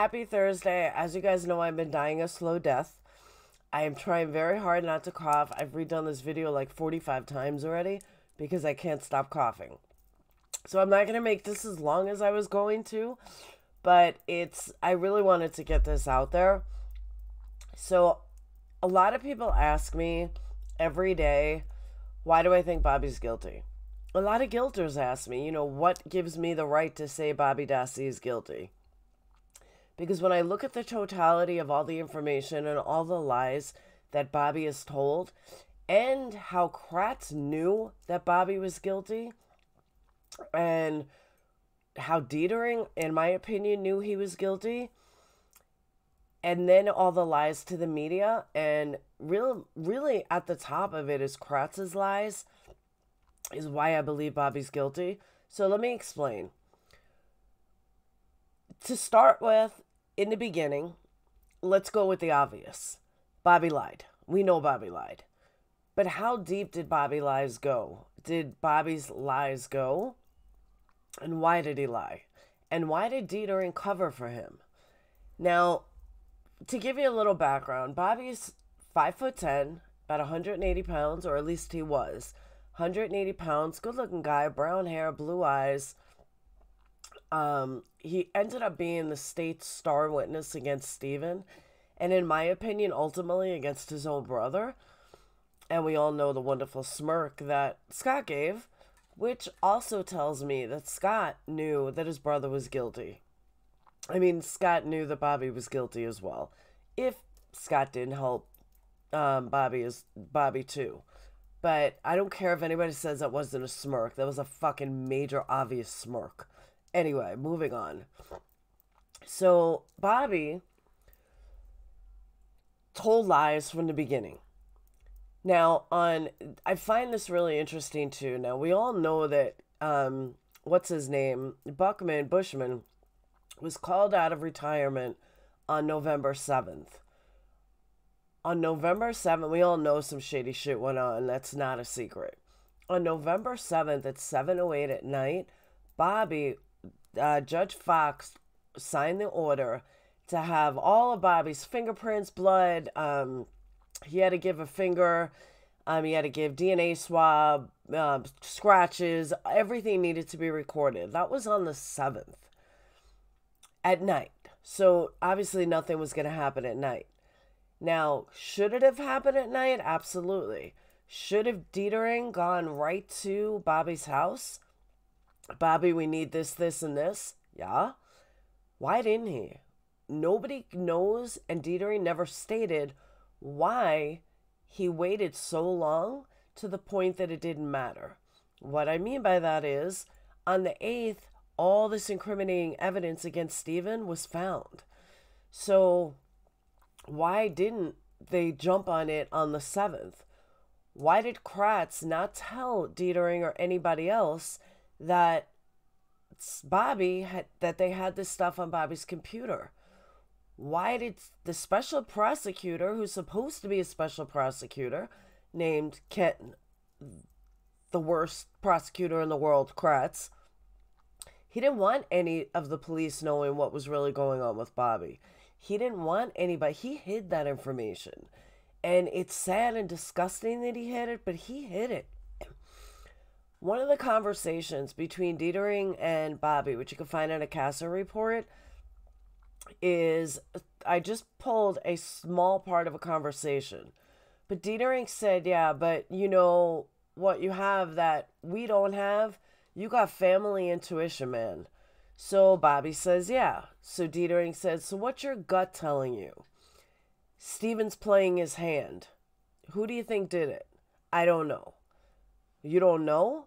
happy Thursday. As you guys know, I've been dying a slow death. I am trying very hard not to cough. I've redone this video like 45 times already because I can't stop coughing. So I'm not going to make this as long as I was going to, but it's I really wanted to get this out there. So a lot of people ask me every day, why do I think Bobby's guilty? A lot of guilters ask me, you know, what gives me the right to say Bobby Dassey is guilty? Because when I look at the totality of all the information and all the lies that Bobby has told, and how Kratz knew that Bobby was guilty, and how Dedering, in my opinion, knew he was guilty, and then all the lies to the media, and real, really at the top of it is Kratz's lies, is why I believe Bobby's guilty. So let me explain. To start with, in the beginning, let's go with the obvious. Bobby lied. We know Bobby lied. But how deep did Bobby lies go? Did Bobby's lies go? And why did he lie? And why did Dedering cover for him? Now, to give you a little background, Bobby's five foot ten, about 180 pounds, or at least he was. 180 pounds, good looking guy, brown hair, blue eyes, um, he ended up being the state's star witness against Steven, and in my opinion, ultimately against his own brother. And we all know the wonderful smirk that Scott gave, which also tells me that Scott knew that his brother was guilty. I mean, Scott knew that Bobby was guilty as well. If Scott didn't help um, Bobby is Bobby too. But I don't care if anybody says that wasn't a smirk. That was a fucking major obvious smirk. Anyway, moving on. So Bobby told lies from the beginning. Now, on I find this really interesting too. Now we all know that um, what's his name, Buckman Bushman, was called out of retirement on November seventh. On November seventh, we all know some shady shit went on. That's not a secret. On November seventh at seven oh eight at night, Bobby uh, Judge Fox signed the order to have all of Bobby's fingerprints, blood. Um, he had to give a finger. Um, he had to give DNA swab, uh, scratches. Everything needed to be recorded. That was on the seventh at night. So obviously nothing was going to happen at night. Now, should it have happened at night? Absolutely. Should have Dedering gone right to Bobby's house? Bobby, we need this, this, and this. Yeah. Why didn't he? Nobody knows, and Dedering never stated why he waited so long to the point that it didn't matter. What I mean by that is, on the 8th, all this incriminating evidence against Steven was found. So, why didn't they jump on it on the 7th? Why did Kratz not tell Dedering or anybody else that Bobby had that they had this stuff on Bobby's computer. Why did the special prosecutor, who's supposed to be a special prosecutor, named Ken, the worst prosecutor in the world, Kratz, he didn't want any of the police knowing what was really going on with Bobby. He didn't want anybody. He hid that information. And it's sad and disgusting that he hid it, but he hid it. One of the conversations between Dedering and Bobby, which you can find in a CASO report, is I just pulled a small part of a conversation. But Dedering said, Yeah, but you know what you have that we don't have? You got family intuition, man. So Bobby says, Yeah. So Dedering says, So what's your gut telling you? Steven's playing his hand. Who do you think did it? I don't know. You don't know?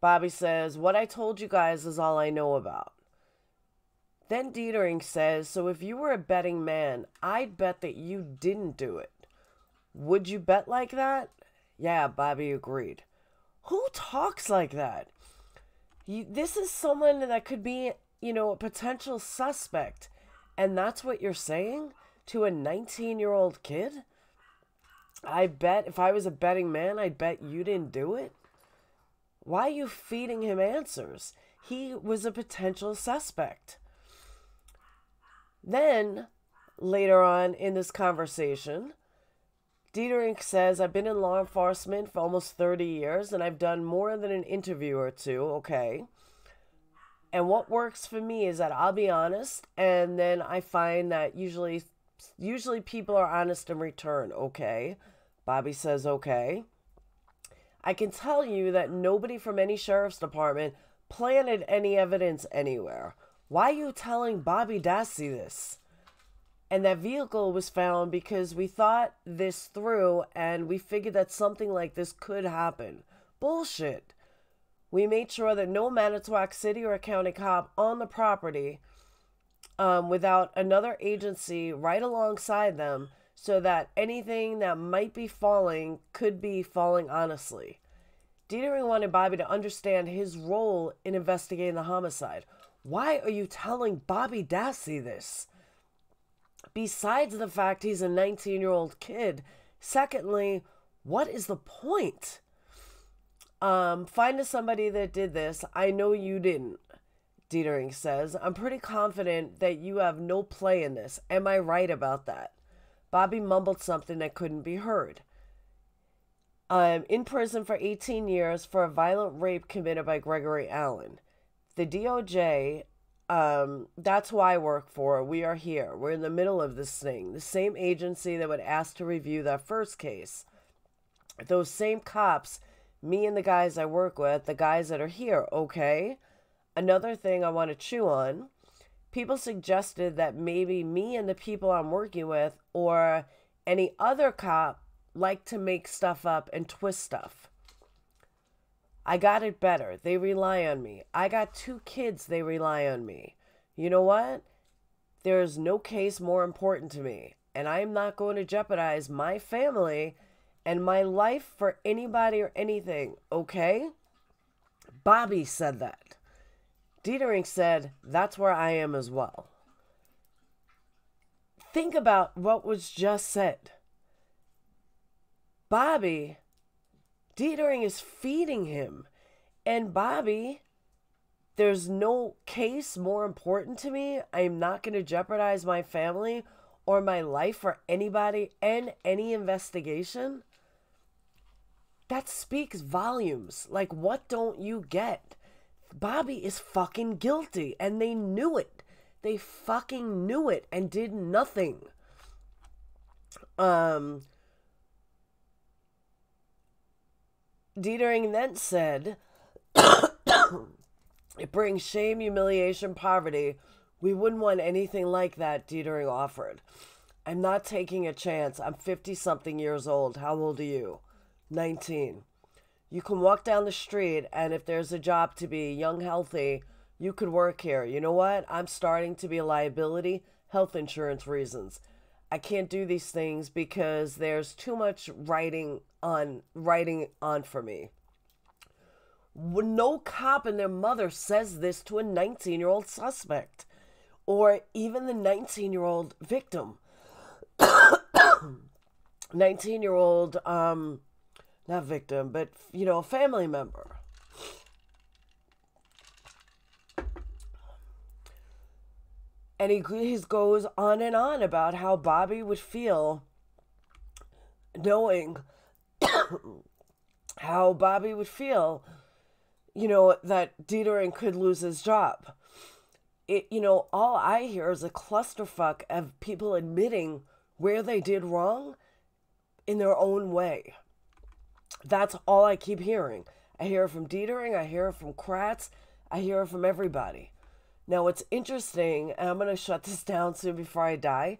Bobby says, What I told you guys is all I know about. Then Dedering says, So if you were a betting man, I'd bet that you didn't do it. Would you bet like that? Yeah, Bobby agreed. Who talks like that? You, this is someone that could be, you know, a potential suspect. And that's what you're saying to a 19 year old kid? I bet if I was a betting man, I'd bet you didn't do it. Why are you feeding him answers? He was a potential suspect. Then, later on in this conversation, Dedering says, I've been in law enforcement for almost 30 years and I've done more than an interview or two, okay? And what works for me is that I'll be honest and then I find that usually usually people are honest in return, okay? Bobby says okay. I can tell you that nobody from any sheriff's department planted any evidence anywhere. Why are you telling Bobby Dassey this? And that vehicle was found because we thought this through and we figured that something like this could happen. Bullshit. We made sure that no Manitowoc City or County cop on the property um, without another agency right alongside them so that anything that might be falling could be falling honestly. Dedering wanted Bobby to understand his role in investigating the homicide. Why are you telling Bobby Dassey this? Besides the fact he's a 19 year old kid, secondly, what is the point? Um, find us somebody that did this. I know you didn't. Dedering says, I'm pretty confident that you have no play in this. Am I right about that? Bobby mumbled something that couldn't be heard. I'm in prison for 18 years for a violent rape committed by Gregory Allen. The DOJ, um, that's who I work for. We are here. We're in the middle of this thing. The same agency that would ask to review that first case. Those same cops, me and the guys I work with, the guys that are here, okay? Another thing I want to chew on people suggested that maybe me and the people I'm working with or any other cop like to make stuff up and twist stuff. I got it better. They rely on me. I got two kids. They rely on me. You know what? There is no case more important to me. And I'm not going to jeopardize my family and my life for anybody or anything, okay? Bobby said that. Dedering said, That's where I am as well. Think about what was just said. Bobby, Dedering is feeding him. And Bobby, there's no case more important to me. I'm not going to jeopardize my family or my life for anybody and any investigation. That speaks volumes. Like, what don't you get? Bobby is fucking guilty and they knew it. They fucking knew it and did nothing. Um Dedering then said, It brings shame, humiliation, poverty. We wouldn't want anything like that, Dedering offered. I'm not taking a chance. I'm 50 something years old. How old are you? 19. You can walk down the street, and if there's a job to be young, healthy, you could work here. You know what? I'm starting to be a liability, health insurance reasons. I can't do these things because there's too much writing on writing on for me. No cop and their mother says this to a 19 year old suspect or even the 19 year old victim. 19 year old um, not victim, but you know, a family member. And he, he goes on and on about how Bobby would feel knowing how Bobby would feel, you know, that Dedering could lose his job. It, you know, all I hear is a clusterfuck of people admitting where they did wrong in their own way. That's all I keep hearing. I hear it from Dedering, I hear it from Kratz, I hear it from everybody. Now, what's interesting, and I'm going to shut this down soon before I die.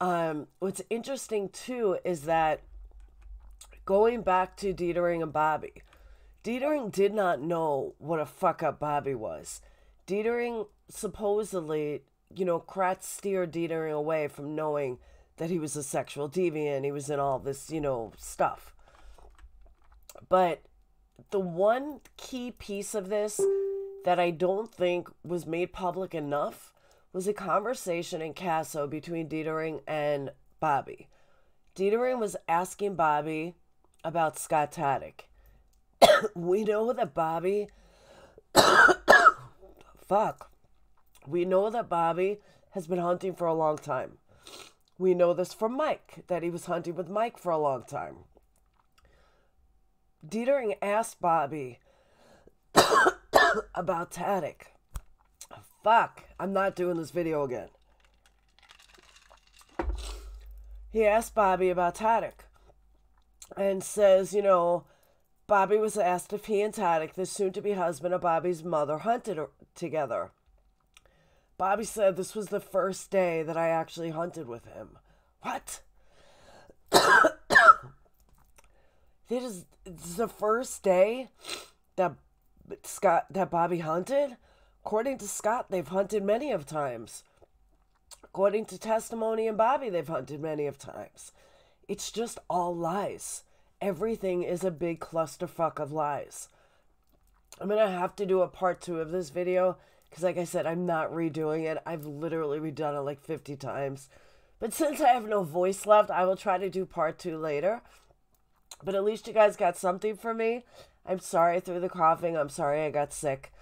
Um, what's interesting too is that going back to Dedering and Bobby, Dedering did not know what a fuck up Bobby was. Dedering supposedly, you know, Kratz steered Dedering away from knowing that he was a sexual deviant. He was in all this, you know, stuff. But the one key piece of this that I don't think was made public enough was a conversation in CASO between Dedering and Bobby. Dedering was asking Bobby about Scott Tadych. we know that Bobby, fuck, we know that Bobby has been hunting for a long time. We know this from Mike, that he was hunting with Mike for a long time. Dedering asked Bobby about Tadych. Fuck, I'm not doing this video again. He asked Bobby about Tadych and says, you know, Bobby was asked if he and Tadych, the soon to be husband of Bobby's mother, hunted together. Bobby said this was the first day that I actually hunted with him. What? It is the first day that Scott that Bobby hunted. According to Scott, they've hunted many of times. According to testimony and Bobby, they've hunted many of times. It's just all lies. Everything is a big clusterfuck of lies. I'm gonna have to do a part two of this video because, like I said, I'm not redoing it. I've literally redone it like 50 times. But since I have no voice left, I will try to do part two later. But at least you guys got something from me. I'm sorry through the coughing. I'm sorry I got sick.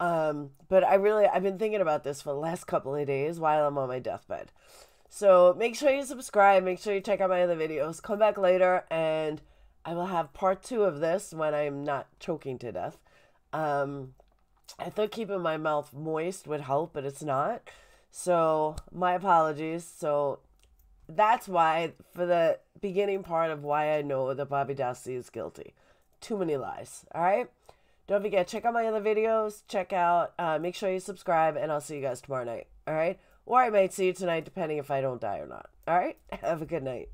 Um, but I really, I've been thinking about this for the last couple of days while I'm on my deathbed. So make sure you subscribe. Make sure you check out my other videos. Come back later and I will have part two of this when I'm not choking to death. Um, I thought keeping my mouth moist would help, but it's not. So my apologies. So that's why, for the beginning part of why I know that Bobby Dassey is guilty. Too many lies. All right. Don't forget, check out my other videos. Check out, uh, make sure you subscribe, and I'll see you guys tomorrow night. All right. Or I might see you tonight, depending if I don't die or not. All right. Have a good night.